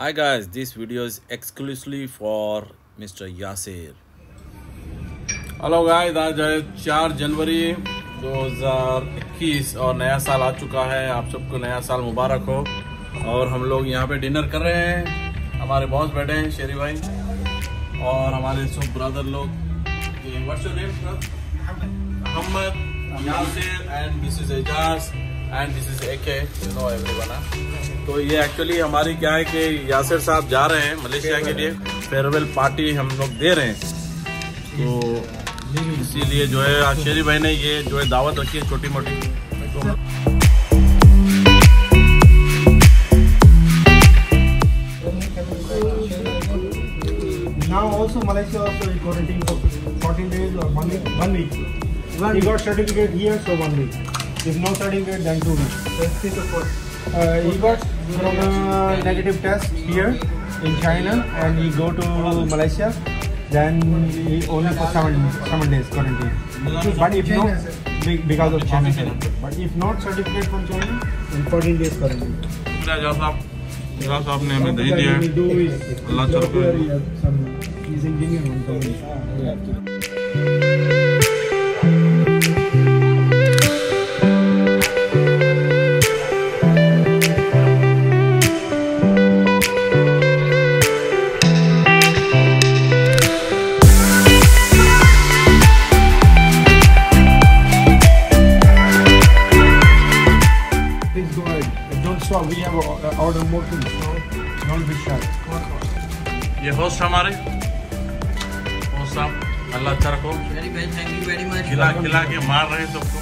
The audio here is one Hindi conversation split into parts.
Hi guys, this video is exclusively for Mr. Yasir. Hello guys आज है चार जनवरी 2021 और नया साल आ चुका है। आप सबको नया साल मुबारक हो। और हम लोग यहाँ पे डिनर कर रहे हैं। हमारे बॉस बैठे हैं शेरी भाई और हमारे सब ब्रदर लोग। What's your name Ahmed Yasir and this is Ejaz and this is AK you know everyone तो ये एक्चुअली हमारी क्या है कि यासिर साहब जा रहे हैं मलेशिया के लिए फेयरवेल पार्टी हम लोग दे रहे हैं तो इसीलिए जो है आशेरी भाई ने ये जो है दावत रखी है छोटी मोटी Now also Malaysia also is quarantine for 14 days or one week. One week. He got certificate here, so one week. If no certificate, then two weeks. Uh, he got from a negative test here in China, and he go to Malaysia. Then he only for seven seven days quarantine. But if be- because of China. But if not certificate from China, then 14 days quarantine. साहब साहब ने हमें दे दिया What he ये होस्ट हमारे। होस्ट साहब अल्लाह अच्छा रखो. खिला खिला के मार रहे सबको.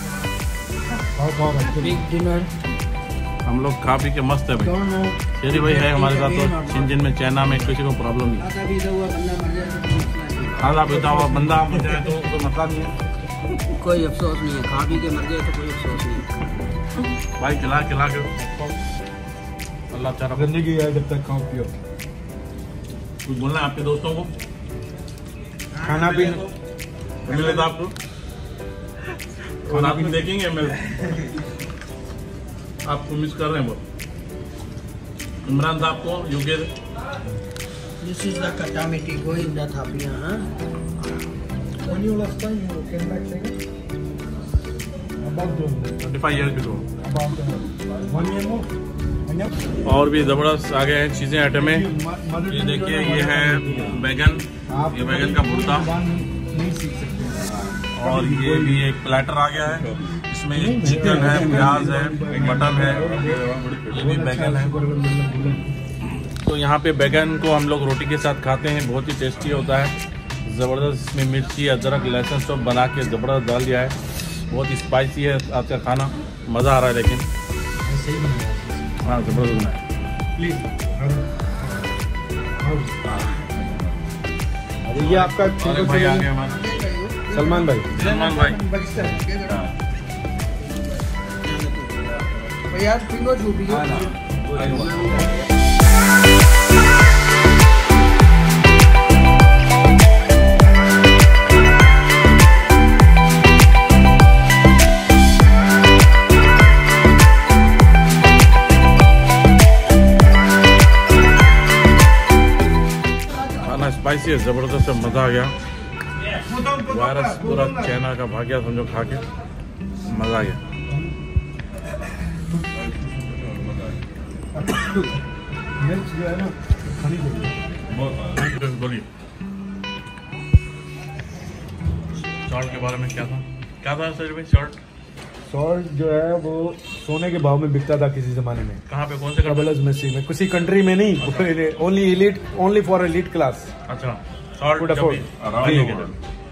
हम लोग खा पी के मस्त है भाई। भाई है हमारे साथ तो छिंजिन में चाइना में किसी को प्रॉब्लम नहीं खाता भी हुआ बंदा मर जाए तो कोई मसला नहीं। खाना पीता हुआ बंदा मर जाए तो कोई मसला नहीं है। कोई अफसोस नहीं है। खा पी के मर जाए तो कोई अफसोस नहीं है। भाई खिला खिला के अल्लाह अच्छा गंदगी है जब तक खाओ पियो। कुछ बोलना आपके दोस्तों को खाना पीना मिले तो आपको खाना भी देखेंगे मिल आपको मिस कर रहे हैं बहुत इमरान साहब को UK This is the katamiti go in thapia, huh? When you last time you came back China? About the, twenty five year before about the, one year more. और भी ज़बरदस्त आ गए हैं चीज़ें, आइटम में ये देखिए, ये है बैगन। ये बैगन का भुर्ता। और ये भी एक प्लेटर आ गया है। इसमें चिकन है, प्याज है मटन है, ये भी बैगन है। तो यहाँ पे बैगन को हम लोग रोटी के साथ खाते हैं, बहुत ही टेस्टी होता है। ज़बरदस्त इसमें मिर्ची, अदरक, लहसुन सब बना के ज़बरदस्त डाल दिया है। बहुत स्पाइसी है आज का खाना। मज़ा आ रहा है, लेकिन। हाँ ज़बरदस्त बना है प्लीज़ ये आपका सलमान भाई। सलमान भाई। भैया तीनों जो खाना स्पाइसी है ज़बरदस्त मज़ा आ गया। वायरस पूरा चाइना का भाग गया, समझो खा के। मज़ा आ गया। शॉर्ट के बारे में क्या था? क्या था, सर, भाई शॉर्ट सॉल्ट जो है वो सोने के भाव में बिकता था किसी जमाने में। कहाँ पे? कौन से ट्रबलस मिस्ट्री में किसी कंट्री में नहीं only elite only for elite class अच्छा.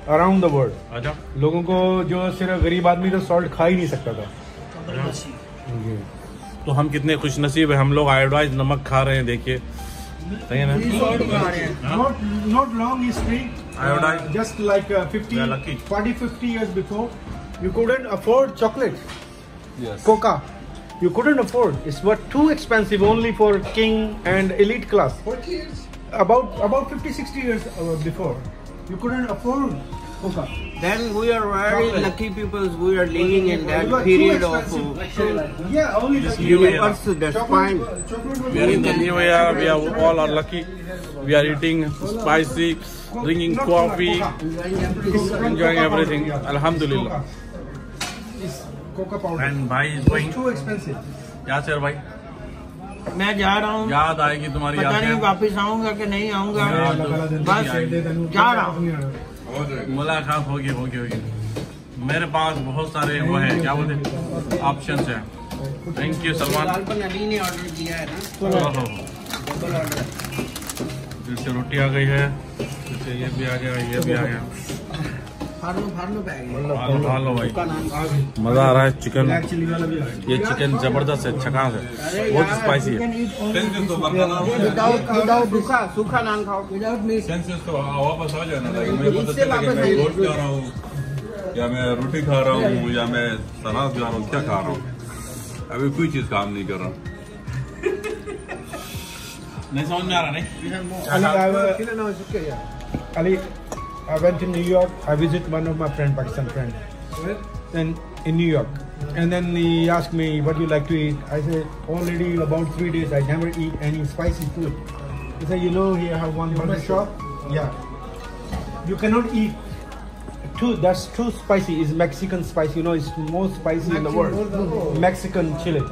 अराउंड द वर्ल्ड अच्छा। लोगों को जो सिर्फ़ गरीब आदमी तो सॉल्ट खा ही नहीं सकता था। तो हम कितने खुश नसीब है। हम लोग आयोडाइज नमक खा रहे हैं देखिए। सही है ना? long history. Iodine. just like uh, 50, We are lucky. 40, 50 years before, you couldn't afford chocolate. Yes. Coca. You couldn't afford. It was too expensive only for king and elite class. 40 years? About about 50, 60 years uh, before. You couldn't afford Coca. Then we are very Chocolate. lucky people. We are living in that period of. expensive. uh, Yeah, only Just the give me that's fine. Chocolate was We are in the new era. We are all are lucky. We are eating spicy, drinking coffee, enjoying everything. Alhamdulillah. Coca powder. And भाई is It's going. too expensive. क्या सर भाई? मैं जा रहा हूँ। याद आएगी तुम्हारी पता नहीं यादें वापस आऊँगा कि नहीं आऊँगा। हाँ, बस जा रहा हूँ। मुलाकात होगी होगी होगी। मेरे पास बहुत सारे वो है क्या बोलते ऑप्शन है? थैंक यू सलमान अली ने ऑर्डर किया है ना? रोटी आ गई है फिर से ये भी आ गया ये भी आ गया। भाई। मज़ा आ रहा है चिकन। ये चिकन ज़बरदस्त है छकास है। बहुत स्पाइसी है। तो हूँ या मैं रोटी खा रहा हूँ या मैं सलाद खा रहा हूँ क्या खा रहा हूँ? अभी कोई चीज़ काम नहीं कर रहा। नहीं समझ में आ रहा नहीं? Ali, I went to New York. I visit one of my friend, Pakistan friend. Where? In, in New York. And then he asked me, what do you like to eat? I said, already about three days, I never eat any spicy food. He said, you know, here I have one burger shop. Yeah. You cannot eat too, that's too spicy. It's Mexican spice, you know, it's most spicy Mexican in the world. World. Mexican chili.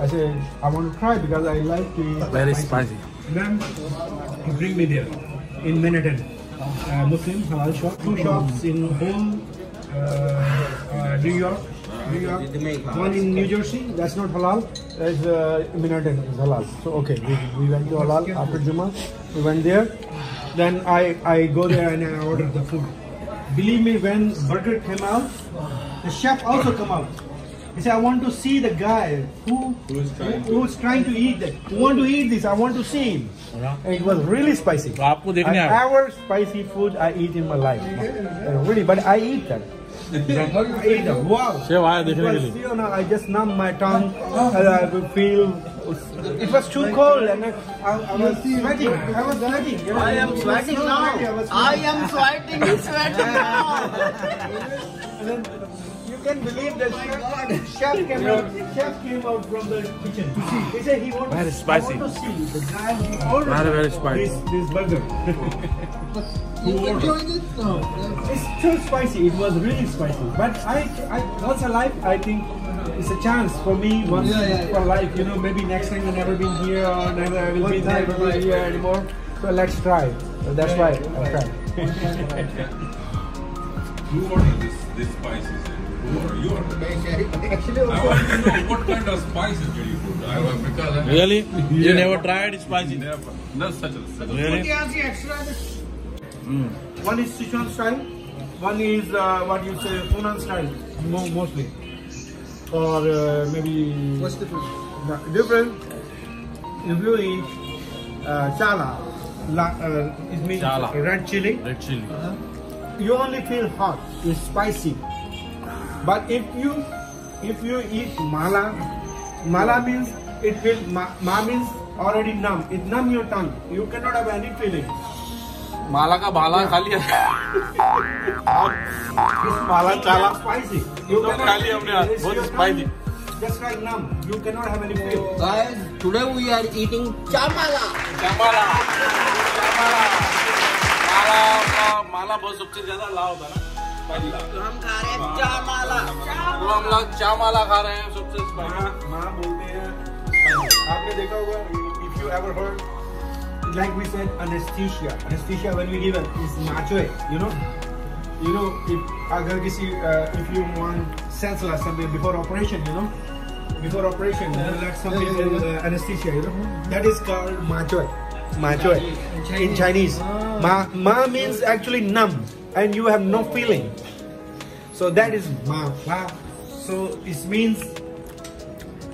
I said, I want to try because I like to eat. Very spicy. spicy. he bring me there in Manhattan. Uh, Muslim halal shop, two shops in whole uh, uh, New York. New York. One in New Jersey, that's not halal. There's uh, Manhattan is halal. So okay, we, we went to halal after Juma. We went there. Then I I go there and I ordered the food. Believe me, when burger came out, the chef also come out. He said, I want to see the guy who, who, is trying, who, who's trying to eat that. Who want to eat this? I want to see him. And it was really spicy. An hour spicy food I eat in my life. Really, but I eat that. I eat that. Wow. It you know, I just numb my tongue and I feel it was too cold and I, I, I was sweating. I was sweating. You know, I am sweating now. I, am sweating. Sweating now. And then you can believe that chef, chef came out. Chef came out from the kitchen. Ah. He said he wants Very spicy. want to see the guy who ordered Very, very spicy. this, this burger. You enjoyed it? No. It's too spicy. It was really spicy. But I, I once a life, I think it's a chance for me once for life. You know, maybe next time I've never been here or never I will be never be here anymore. So let's try. So that's why I tried. Who ordered this this spices? I want to know what kind of spices do you put? I was, because I really? You never tried spicy? Never. No such a such really? Mm. One is Sichuan style, one is uh, what you say Hunan style, Mo mostly. Or uh, maybe... What's different? Different. If you eat uh, chala, la, uh, it means chala. red chili. Red chili. Uh -huh. You only feel hot, it's spicy. But if you if you eat mala, mala means it will ma, ma means already numb. It numb your tongue. You cannot have any feeling. माला का भाला खा लिया It's Mala chala. spicy. तो खा लिया हमने बहुत your spicy. Just like numb. You cannot have any feel. Guys, today we are eating chamala. चामाला चामाला माला का माला बहुत सबसे ज़्यादा ला होता है ना स्पाइसी तो हम खा रहे हैं chamala. तो हम लोग चामाला खा रहे हैं सबसे माँ माँ बोलते हैं आपने देखा होगा if you ever heard like we said anesthesia anesthesia when we give it is macho you know you know if अगर किसी uh, if you want senseless something before operation you know before operation you let some people uh, anesthesia you know that is called macho macho in Chinese ma ma means actually numb and you have no feeling so that is ma ma so it means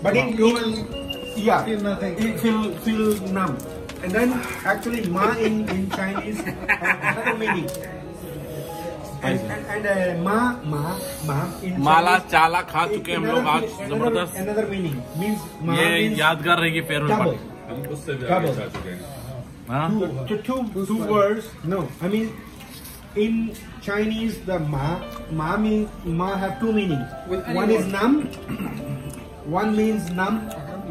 but in, in yeah, Feel nothing. It feel feel numb, and then actually ma in in Chinese another meaning. And and, and uh, ma ma ma in Mala Chinese, चाला खा चुके हम लोग आज another, ज़बरदस्त another meaning means ma ये means यादगार रहेगी farewell double. पार्टी हम उससे भी Double. आगे जा चुके हैं हाँ Two, two, two, two words. No, I mean in Chinese, the ma, ma means ma have two meanings. With any One is word. num, one means num,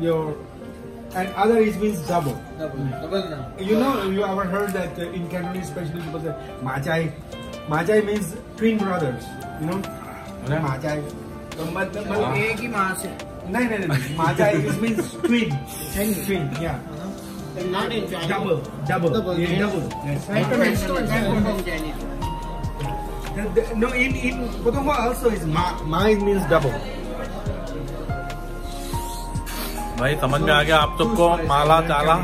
your, and other is means double. Double, double now. You know, you ever heard that uh, in Cantonese, especially people say Majai. Majai means twin brothers. You know, Yeah. Majai. तो मत- तो मत- एक ही माँ से नहीं नहीं नहीं Chinese. Double, double, Double, yeah, yes. double. Yes. Cantonese, Cantonese Chinese. The- the- No, in in Putonghua also is ma. Ma means double. भाई समझ में आ गया आप सबको माला चाला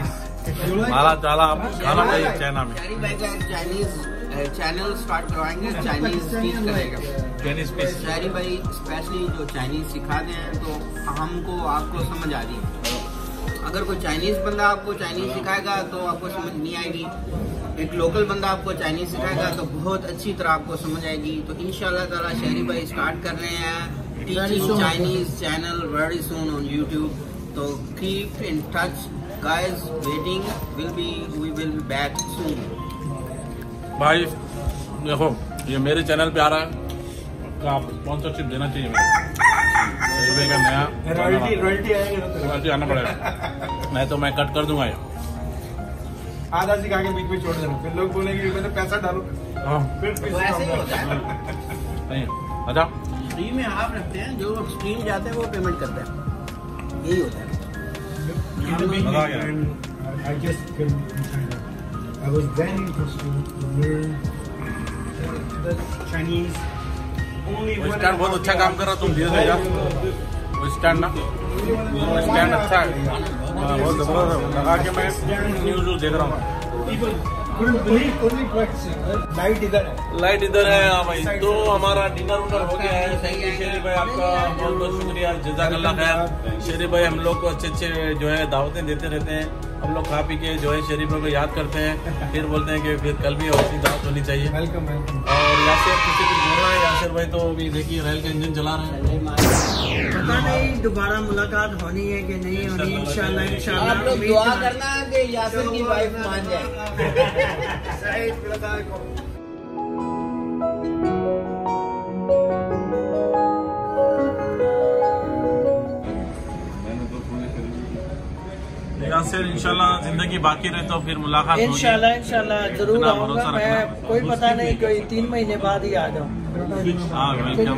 माला चाला आप खाना चाहिए चाइना में चाइनीज़ चैनल स्टार्ट करवाएँगे चाइनीज़ टीच करेगा चाइनीज़ शहरी भाई स्पेशली जो चाइनीज़ सिखाते हैं तो हमको आपको समझ आ रही है। अगर कोई चाइनीज़ बंदा आपको चाइनीज़ सिखाएगा तो आपको समझ नहीं आएगी। एक लोकल बंदा आपको चाइनीज़ सिखाएगा तो बहुत अच्छी तरह आपको समझ आएगी। तो इन ताला शहरी भाई स्टार्ट कर रहे हैं। Teaching Chinese channel very soon on YouTube तो keep in touch guys waiting will be we will be back soon भाई देखो ये मेरे चैनल पे आ रहा है। आप स्पॉन्सरशिप देना चाहिए रेलवे का नया तो। आना पड़ेगा नहीं तो मैं कट कर दूँगा ये आधा सिखा के बीच में छोड़ देना फिर लोग बोलेंगे मैंने पैसा डालो हाँ फिर तो ऐसे ही होता है नहीं अच्छा फ्री में आप रखते हैं जो लोग स्क्रीन जाते हैं वो पेमेंट करते हैं यही होता है I was interested to learn the Chinese. Stand बहुत अच्छा काम कर रहा तुम धीरे यार। वो स्टैंड ना। वो स्टैंड अच्छा है। हाँ, बहुत ज़बरदस्त लगा के मैं न्यूज़ देख रहा हूँ। Light इधर है. लाइट इधर है हाँ भाई। तो हमारा डिनर उनर हो गया है। थैंक यू शेरी भाई आपका बहुत बहुत शुक्रिया। जजाकल्ला खैर। शेरी भाई हम लोग को अच्छे अच्छे जो है दावतें देते रहते हैं। हम लोग खा पी के जो है शेरी भाई को याद करते हैं। फिर बोलते हैं कि फिर कल भी ऐसी दावत होनी चाहिए। Welcome. और यासिर किसी कुछ बोल रहा है? यासिर भाई तो अभी देखिए रेल का इंजन चला रहे हैं। पता नहीं दोबारा मुलाकात होनी है कि नहीं होनी इंशाल्लाह इंशाल्लाह। आप लोग दुआ है। करना कि यासिर की वाइफ मान जाए। यासिर इंशाल्लाह ज़िंदगी बाकी रहे तो फिर मुलाकात होगी। इंशाल्लाह इंशाल्लाह ज़रूर आऊँगा मैं। कोई पता नहीं कोई तीन महीने बाद ही आ जाऊँ। हाँ welcome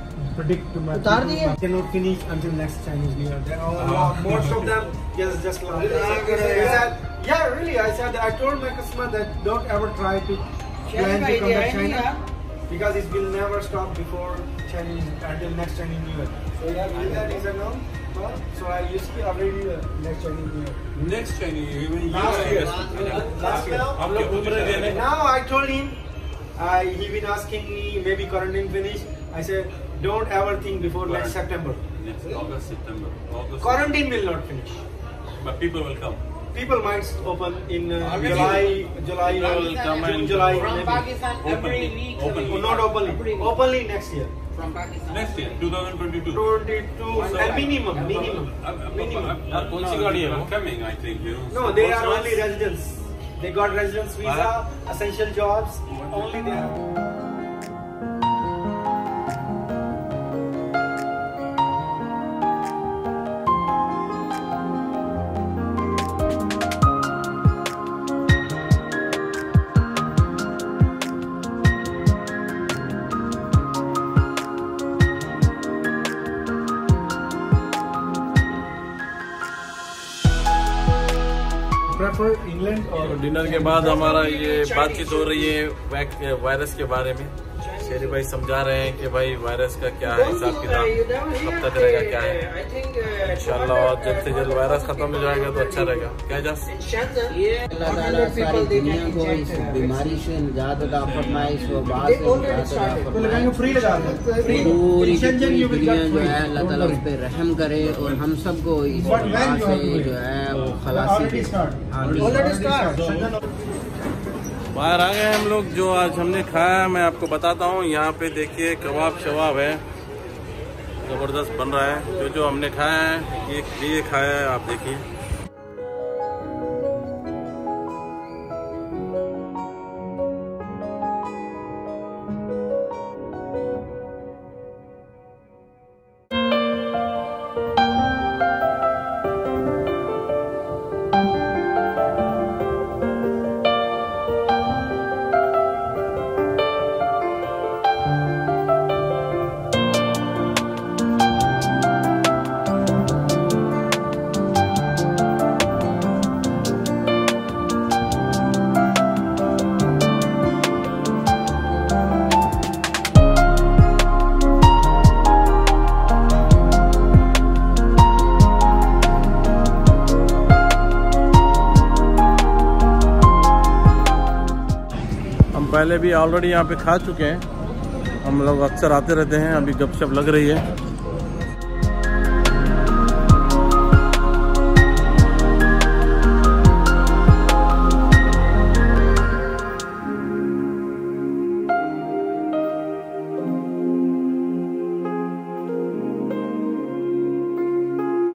predict too much. I cannot finish until next Chinese New Year. Oh, most of them yes, just laugh. yeah, really. I said I told my customer that don't ever try to plan to come to China because it will never stop before Chinese until next Chinese New Year. So yeah, that is now. So I used to already next Chinese New Year. Next Chinese New Year, last year. Last year. Now I told him, I, he been asking me maybe quarantine finish. I said don't ever think before next September. Next August, September. August. Quarantine will not finish. But people will come. People might open in uh, July, July, June, July. From. Pakistan every Openly. week. Openly. Oh, not openly. Every week. Openly next year. From Pakistan. Next year, 2022. 22 so, minimum, minimum, minimum. Coming, I think. You know, no, they are only residents. They got residence visa, essential jobs, only there. और England or तो डिनर के बाद हमारा ये बातचीत हो रही है वायरस के बारे में। शेरी भाई समझा रहे हैं कि भाई वायरस का क्या है हिसाब किताब कब तक रहेगा क्या है? इंशाल्लाह और जल्द से जल्द वायरस खत्म हो जाएगा तो अच्छा रहेगा। क्या जस? अल्लाह ताला सारी दुनिया को इस बीमारी से निजात अता फरमाए इस वबा से निजात तो फरमाए। पूरी दुनिया जो है अल्लाह ताला उस पर रहम करे और हम सबको इस वबा से जो है वो खलासी आमीन। बाहर आ गए हम लोग, जो आज हमने खाया, मैं आपको बताता हूँ। यहाँ पे देखिए, कबाब शबाब है। ज़बरदस्त बन रहा है। जो जो हमने खाया है, ये ये खाया है, आप देखिए। पहले भी ऑलरेडी यहाँ पे खा चुके हैं। हम लोग अक्सर आते रहते हैं, अभी गपशप लग रही है।